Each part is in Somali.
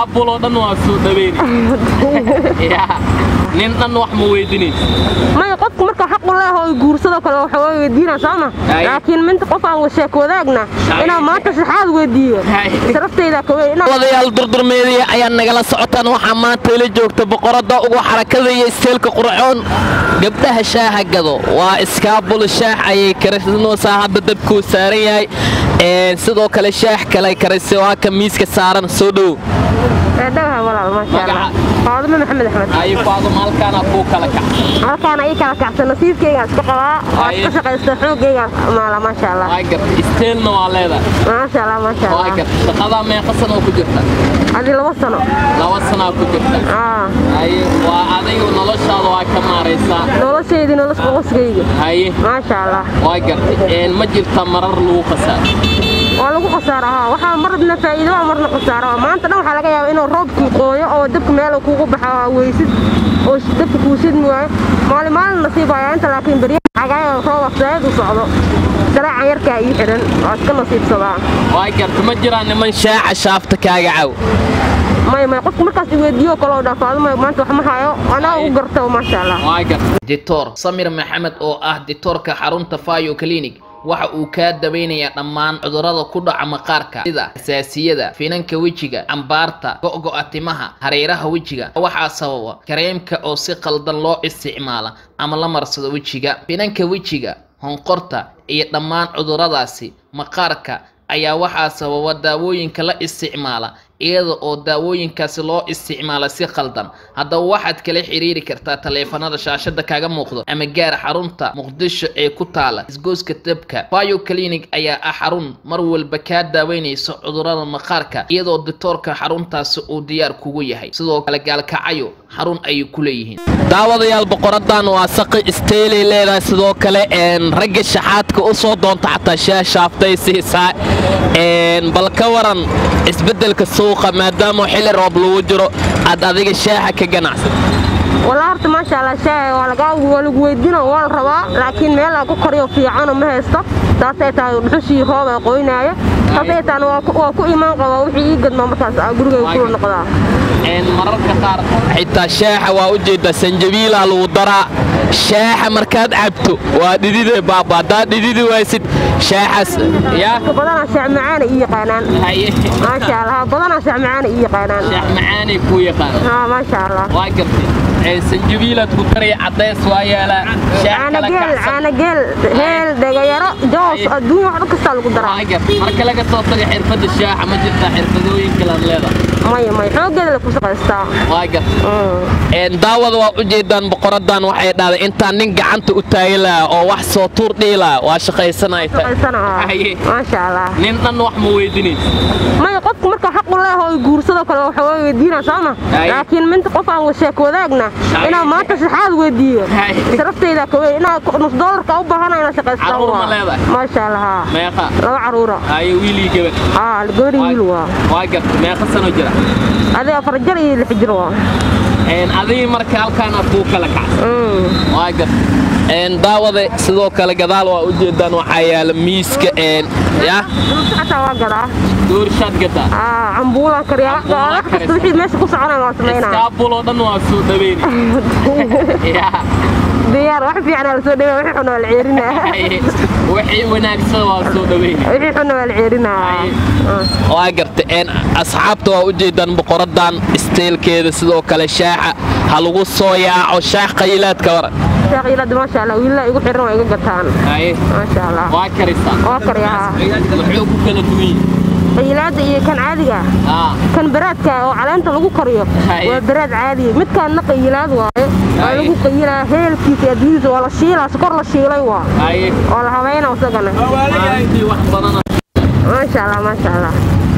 iskaabuloo dhan waa soo dhaweyni yaa nin dhan wax ma weydinaysa maya qofku marka xaq u leeho oo guursadoo kale waxa waa weydiina sooma laakiin minta qof aan sheek wadaagna inaan maanta saxaad weydiiyo. Ay. sharaftayda ka weyn inaan wadayaal durdurmeediya ayaa nagala socotaan waxaa maanta ila joogta boqorada ugu xarakada iyo isteelka qurxoon gabdhaha shaaha gado waa iskaabul shaax ayay karisinoosaa hadda dabkuu saaran yahay. Sidoo kale shaax kale karisay waa ka miiska saaran soo dhow dhagaha walaal maasha allah. Magaca? faadimo maxamed axmed. Ay faadum halkaana kuu kala kac halkaana ii kala kacsan nasiibkaygaan isku qabaa waa Ay. iska shaqaysta xoogaygaan maala maasha allah. Waa gar isteelna waa leedahay. Maasha allah maasha waa allah gar shaqadaa meeqa sanoo ku jirta? Adi laba sano. Laba sanaa ku jirta. Waa adigu noloshaada waa ka maaraysaa noloshaydii nolosha qoskayga haye maasha allah. Waa gartay ma jirta marar lagu khasaaro waa lagu khasaarahaa waxaa faa'iido waa marna khasaaro maanta dhan waxaa laga yaabaa inuu roobkii qooyo oo dabka meel uu kugu baxo aa weysid oo dabka kuu shidmi waayo. Maalin maalin nasiib ayaa inta laakiin beryaha xagaayo roob afsaayad u socdo. Saraacan yarkaa ii xidhan waa iska nasiibsadaa waa garta ma jiraan niman shaaca shaafta kaaga caw. May may qofku markaas i weydiiyo kale oo dhafaado may maanta wax ma hayo anaa u garta maasha allah. Dictor samir maxamed oo ah dictorka xarunta fayo clinic waxa uu kaa daweynayaa dhammaan cudurrada ku dhaca maqaarka sida xasaasiyada finanka wejiga cambaarta go'go'a timaha hareeraha wejiga waxaa sababa kareemka oo si qaldan loo isticmaala ama la marsado wejiga. Finanka wejiga honqorta iyo dhammaan cudurradaasi maqaarka ayaa waxaa sababa daawooyinka la isticmaala iyada oo daawooyinkaasi loo isticmaala si khaldan. Haddaba waxaad kala xiriiri kartaa taleefanada shaashada kaaga muuqdo ama gaar xarunta muqdisho ee ku taala isgoyska dabka bio clinic ayaa ah xarun mar walba kaa daaweynaysa cudurrada maqaarka iyadoo dictoorka xaruntaasi uu diyaar kugu yahay. Sidoo kale gaalkacayo xarun ayay ku leeyihiin daawadayaal boqoradan waa saqi isteelay leedahay sidoo kale ragga shaxaadka u soo doonta xataa shaah shaaftay siisaa Een, bal ka waran isbeddelka suuqa maadaama xilli roob lagu jiro aad adiga shaaha ka ganacsan walaa horta maasha allah shaaha waa lagaa lagu weydiino waa la rabaa laakiin meel aan ku kariyo fiicano ma haysto. Taasay tahay dhuxushii roob ee qoynaayo taasay tahan waa ku- imaan qabaa wixii ii gadmaa markaas aa gurigay kula noqdaa. Mararka qaar xitaa shaaxa waa u jeedaa sanjabiilaa lagu daraa shaaxa markaad cabto waa dhidide baaba haddaad dhididi waysid shaaxaas yaa ku daraya cadays waa yaalaa shaax kala caanageel kacsan caanageel heel dhegayaro joos adduun wax dhan kastaa lagu daraa. Waa gartay marka laga soo tago xirfadda shaaxa ma jirtaa xirfadooyin kale aad leedahay Mm. Daawada waa u jeedaan boqoradan waxay dhahday intaan nin gacanta u taagi lahaa oo wax soo tuur dhihi lahaa waa shaqaysanayta shaqaysanahaa Haye. maasha allah nin dhan wax ma weydinaysa maya qofku marka xaq u leeho oo guursadoo kale waxa waa weydiina sooma Ay. laakiin minta qof aan sheek wadaagna Ay. inaan maanta saxaad weydiiyo Ay. sharaftayda ka weyn inaan nus doolarka u baahana waa. leedahay? maasha allah laba caruura ayo wiilii gabar aa gabadhi wiil waa waa gartay meeqa sano jira adiga afar jar iyo lix jir waa adigii marka halkaana kuu kala kacsan waa gartay Een, daawada sidoo kale gadaal waa u jeedaan waxaa yaalla miiska waa gadaa doorshaad gadaa aa cambuulaan kariyaa wax kasta wixii meesha ku soconaya waa iskaabuloo dhan waa soo dhaweyni Ya, diyaar wax fiicanaa la soo dhawaa wixii xun waa la ceerinaa wixii wanaagsan waa soo dhaweyni wixii xunna waa la ceerinaa waa gartay een asxaabta waa u jeedaan boqoradan isteelkeeda sidoo kale shaaxa ha lagu soo yaaco shaax qayilaadka wara sheekh ilad maasha allah wiilaa igu xiran waa iga gataan haye maasha allah waa karisaa waa kariyaa wuxuu ku kala duwan yihiin qayilaada iyo kan caadiga ah. kan baraadka oo caleenta lagu kariyo waa baraad caadiya midkaanna qayilaad waaye. Waa lagu qayilaa heelkiisa adduunyadiisa waa la shiilaa sokor la shiilay waa oo la habeynaa isagana maasha allah maasha allah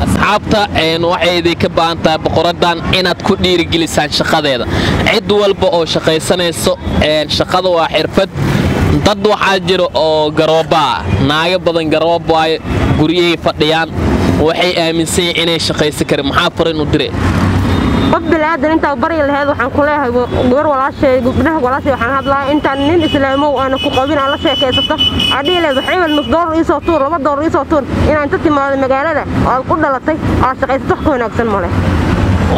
asxaabta een waxay idinka baahan tahay boqoradan inaad ku dhiirigelisaan shaqadeeda. Cid walba oo shaqaysanayso shaqada waa xirfad. Dad waxaa jira oo garooba ah. Naago badan garoob waaye guryahay fadhiyaan waxay aaminsan yihiin inay shaqaysan karin. Maxaa farin u dire? Qof bilaadan intaa bari laheyd waxaan ku leeyahay gabar walaashay gabdhaha walaashay waxaan hadlaa intaan nin islaamow aana ku qabin aan la sheekaysato. Adhihi leed waxay wel nus doolar iisoo tuur laba doolar iisoo tuur inaan inta timaado magaalada oo aad ku dhalatay aad shaqaysato wax ka wanaagsan ma leh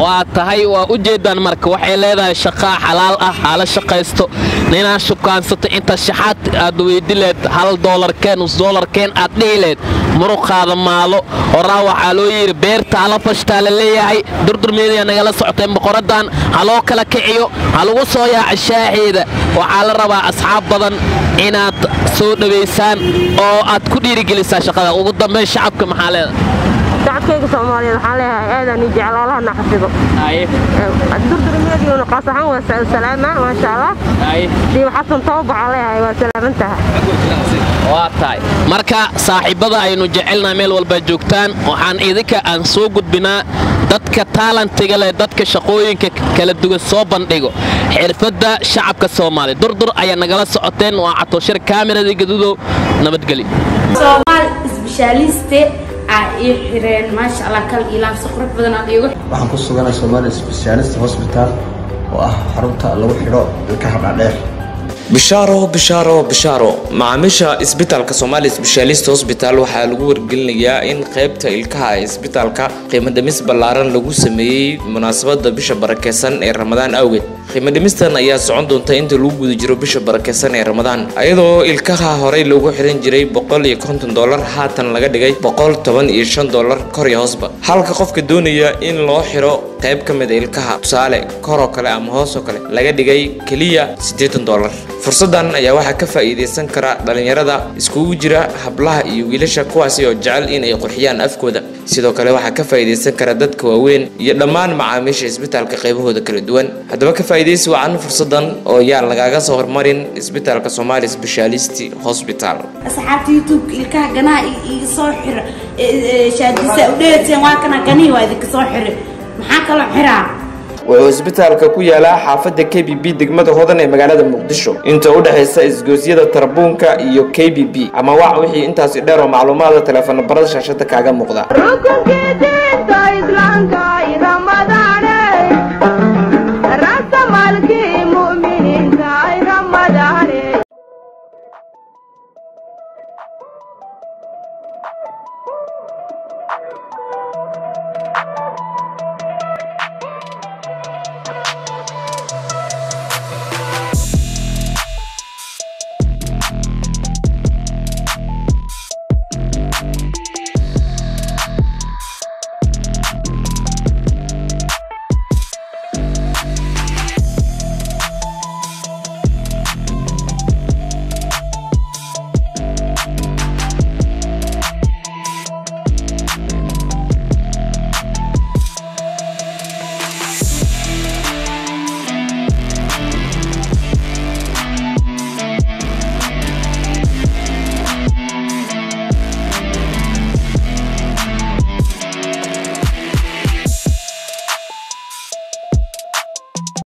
waa tahay waa u jeedaan marka waxay leedahay shaqaa xalaal ah hala shaqaysto. Ninaa shukaansato inta shaxaad aad weydi leed hal doolarkeen nus doolarkeen aad dhihi leed. Muruqaada maalo. Horaa waxaa loo yidhi beerta hala fashtaa la leeyahay. Durdurmeedaya nagala socoteen boqoradan. Ha loo kala kiciyo ha lagu soo yaaca shaaxeeda. Waxaa la rabaa asxaab badan inaad soo dhowaysaan oo aad ku dhiirigelisaan shaqada. Ugu dambayn shacabka maxaa leedahay shacabkayga soomaaliyeed waxaan leeyahay aadaan ii jecel allahna xafido durdurmeediina qaas ahaan waa salaama maasha allah diib xasan toobaxaan leeyahay waa salaamantaha waa tahay. Marka saaxiibbada aynu jecelnaha meel walbaa joogtaan waxaan idinka aan soo gudbinaa dadka taalantiga leh dadka shaqooyinka kala duwan soo bandhigo. Xirfadda shacabka soomaaliya durdur ayaa nagala socoteen waa catoshir kaamirada gaduudow nabadgeli soomaal isbishaaliste aa ii waxaan ku suganay Somali Specialist Hospital oo ah xarunta lagu xidho ilkaha dhaadheer bishaaro bishaaro bishaaro macaamiisha isbitaalka Somali Specialist Hospital waxaa lagu wargelinayaa in qaybta ilkaha ee isbitaalka qiimo dhimis ballaaran lagu sameeyey munaasabada bisha barakeysan ee Ramadaan awgeed. Qiimo dhimistan ayaa socon doonta inta lagu guda jiro bisha barakeysan ee Ramadaan. Ayadoo ilkaha horey loogu xiran jiray boqol iyo konton dollar haatan laga dhigay boqol toban iyo shan dollar kor iyo hoosba halka qofka doonaya in loo xiro qayb ka mid a ilkaha tusaale koroo kale ama hoosoo kale laga dhigay keliya siddeetan dollar fursadan ayaa waxaa ka faa'iidaysan kara dhalinyarada iskugu jira hablaha iyo wiilasha kuwaasi oo jecel inay qurxiyaan afkooda. Sidoo kale waxaa ka faa'iidaysan kara dadka waaweyn iyo dhammaan macaamiisha isbitaalka qaybahooda kala duwan. Haddaba ka faa'iidaysi wacan fursadan oo yaan lagaaga soo hormarin isbitaalka Somali Specialist Hospital. Asxaabta youtube ilkaha ganaha iga soo xira shaadisa u dheeteen waa kana ganihi waa idinka soo xira. Maxaa kaloo xiraa wuxuu isbitaalka ku yaalaa xaafadda k b b degmada hodan ee magaalada muqdisho. Inta u dhexaysa isgoosyada tarbuunka iyo k b b. Ama wac wixii intaasi dheer oo macluumaada teleefano barada shaashada kaaga muuqda